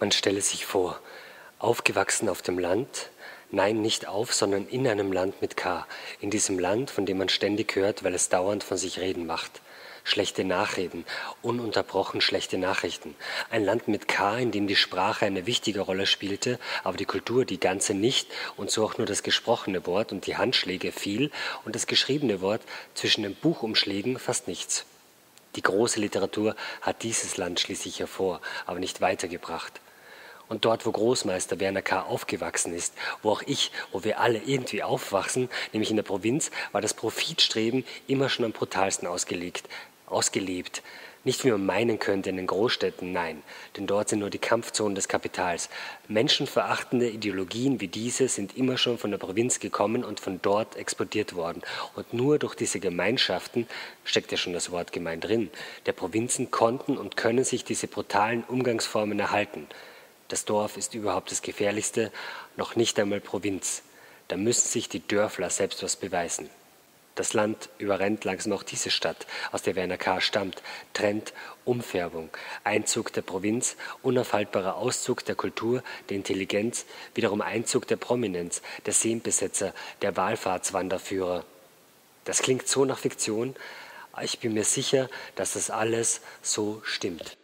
Man stelle sich vor, aufgewachsen auf dem Land, nein, nicht auf, sondern in einem Land mit K, in diesem Land, von dem man ständig hört, weil es dauernd von sich reden macht. Schlechte Nachreden, ununterbrochen schlechte Nachrichten. Ein Land mit K, in dem die Sprache eine wichtige Rolle spielte, aber die Kultur die ganze nicht und so auch nur das gesprochene Wort und die Handschläge viel und das geschriebene Wort zwischen den Buchumschlägen fast nichts. Die große Literatur hat dieses Land schließlich hervor, aber nicht weitergebracht. Und dort, wo Großmeister Werner K. aufgewachsen ist, wo auch ich, wo wir alle irgendwie aufwachsen, nämlich in der Provinz, war das Profitstreben immer schon am brutalsten ausgelegt, ausgelebt. Nicht wie man meinen könnte in den Großstädten, nein, denn dort sind nur die Kampfzonen des Kapitals. Menschenverachtende Ideologien wie diese sind immer schon von der Provinz gekommen und von dort exportiert worden. Und nur durch diese Gemeinschaften, steckt ja schon das Wort gemein drin, der Provinzen konnten und können sich diese brutalen Umgangsformen erhalten. Das Dorf ist überhaupt das Gefährlichste, noch nicht einmal Provinz. Da müssen sich die Dörfler selbst was beweisen. Das Land überrennt langsam auch diese Stadt, aus der Werner K. stammt. Trend, Umfärbung, Einzug der Provinz, unaufhaltbarer Auszug der Kultur, der Intelligenz, wiederum Einzug der Prominenz, der Seenbesetzer, der Wallfahrtswanderführer. Das klingt so nach Fiktion, ich bin mir sicher, dass das alles so stimmt.